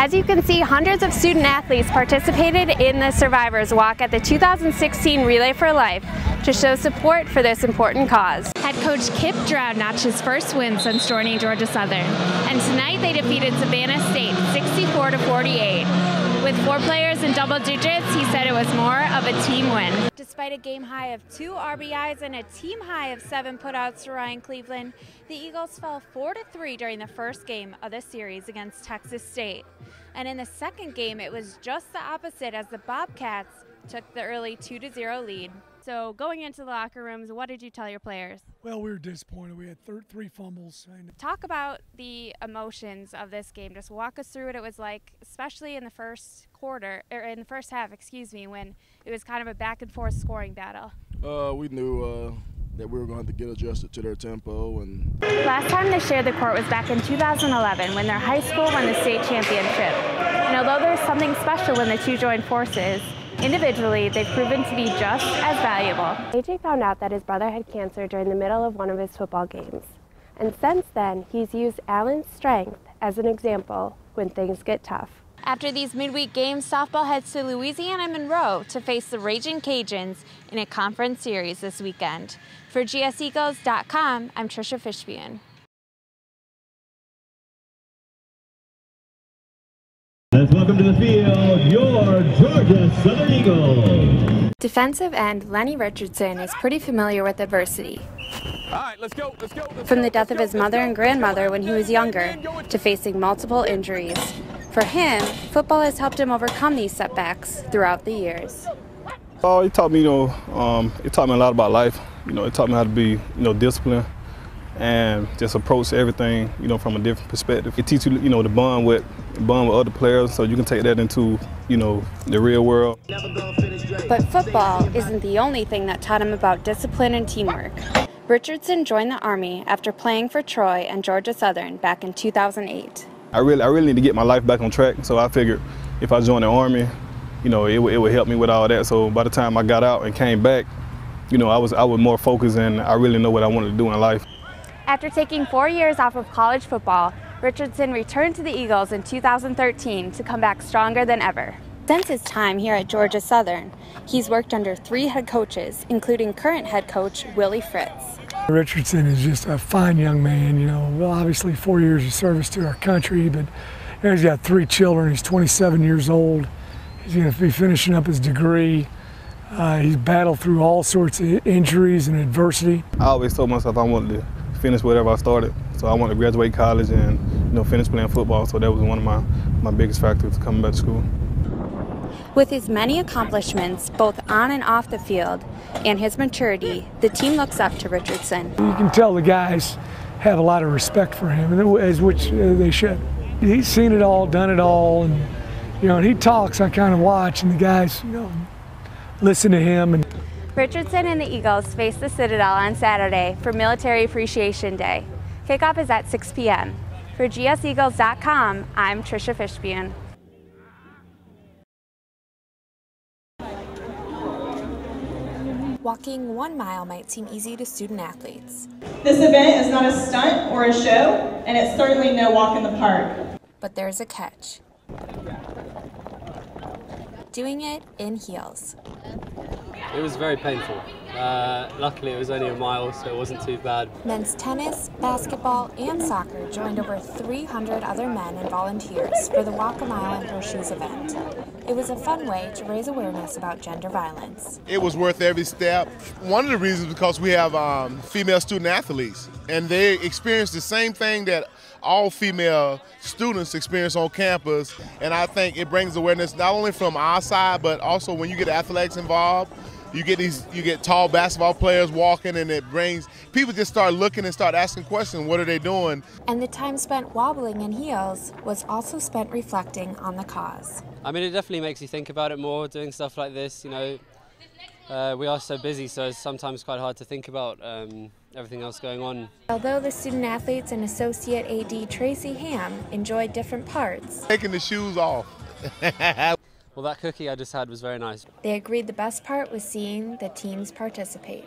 As you can see, hundreds of student athletes participated in the Survivors Walk at the 2016 Relay for Life to show support for this important cause. Head coach Kip Drown notched his first win since joining Georgia Southern, and tonight they defeated Savannah State 64 to 48. With four players in double digits, he said it was more of a team win. Despite a game high of two RBIs and a team high of seven putouts to Ryan Cleveland, the Eagles fell 4 to 3 during the first game of the series against Texas State. And in the second game, it was just the opposite as the Bobcats took the early 2 to 0 lead. So, going into the locker rooms, what did you tell your players? Well, we were disappointed. We had thir- three fumbles. And Talk about the emotions of this game. Just walk us through what it was like, especially in the first quarter, or in the first half, excuse me, when it was kind of a back and forth scoring battle. Uh, we knew uh, that we were going to have to get adjusted to their tempo, and Last time they shared the court was back in 2011 when their high school won the state championship. And although there's something special when the two join forces, individually they've proven to be just as valuable. AJ found out that his brother had cancer during the middle of one of his football games. And since then, he's used Allen's strength as an example when things get tough. After these midweek games, softball heads to Louisiana Monroe to face the Raging Cajuns in a conference series this weekend. For GSEagles.com, I'm Tricia Fishbune. Let's welcome to the field your Georgia Southern Eagles. Defensive end Lenny Richardson is pretty familiar with adversity. All right, let's go. Let's go. Let's From the death let's of his mother go. and grandmother when he was younger to facing multiple injuries. For him, football has helped him overcome these setbacks throughout the years. oh, it taught me, you know, um, it taught me a lot about life. You know, it taught me how to be, you know, disciplined and just approach everything, you know, from a different perspective. It teaches you, you know, to bond with bond with other players, so you can take that into, you know, the real world. But football isn't the only thing that taught him about discipline and teamwork. Richardson joined the Army after playing for Troy and Georgia Southern back in 2008. I really, I really need to get my life back on track. So I figured if I joined the army, you know, it, would- it would help me with all that. So by the time I got out and came back, you know, I was I was more focused and I really know what I wanted to do in life. After taking four years off of college football, Richardson returned to the Eagles in 2013 to come back stronger than ever. Since his time here at Georgia Southern, he's worked under three head coaches, including current head coach Willie Fritz. Richardson is just a fine young man. You know, well, obviously four years of service to our country, but you know, he's got three children. He's 27 years old. He's going to be finishing up his degree. Uh, he's battled through all sorts of injuries and adversity. I always told myself I wanted to finish whatever I started. So I wanted to graduate college and you know finish playing football. So that was one of my, my biggest factors coming back to school. With his many accomplishments, both on and off the field, and his maturity, the team looks up to Richardson. You can tell the guys have a lot of respect for him, and as which uh, they should. He's seen it all, done it all, and you know, and he talks. I kind of watch, and the guys, you know, listen to him and. Richardson and the Eagles face the Citadel on Saturday for Military Appreciation Day. Kickoff is at 6 p.m. For GSEagles.com, I'm Tricia Fishbune. Walking one mile might seem easy to student athletes, This event is not a stunt or a show, and it's certainly no walk in the park. but there's a catch. Doing it in heels. It was very painful. Uh, luckily, it was only a mile, so it wasn't too bad. Men's tennis, basketball, and soccer joined over 300 other men and volunteers for the Walk a Mile in Her Shoes event. It was a fun way to raise awareness about gender violence. It was worth every step. One of the reasons because we have um, female student athletes, and they experience the same thing that all female students experience on campus. And I think it brings awareness not only from our side, but also when you get athletics involved. You get these, you get tall basketball players walking, and it brings people just start looking and start asking questions. What are they doing? And the time spent wobbling in heels was also spent reflecting on the cause. I mean, it definitely makes you think about it more doing stuff like this. You know, uh, we are so busy, so it's sometimes quite hard to think about um, everything else going on. Although the student athletes and associate AD Tracy Ham enjoyed different parts, Taking the shoes off. Well, that cookie I just had was very nice. they agreed the best part was seeing the teams participate.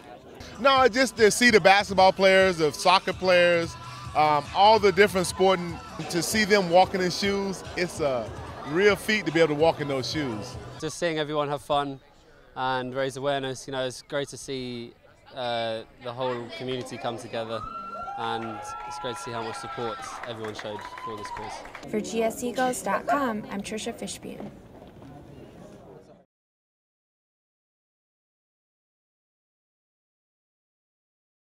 No, just to see the basketball players, the soccer players, um, all the different sporting, to see them walking in shoes, it's a real feat to be able to walk in those shoes. Just seeing everyone have fun and raise awareness, you know, it's great to see uh, the whole community come together and it's great to see how much support everyone showed for this cause. For GSEagles.com, I'm Tricia Fishbune.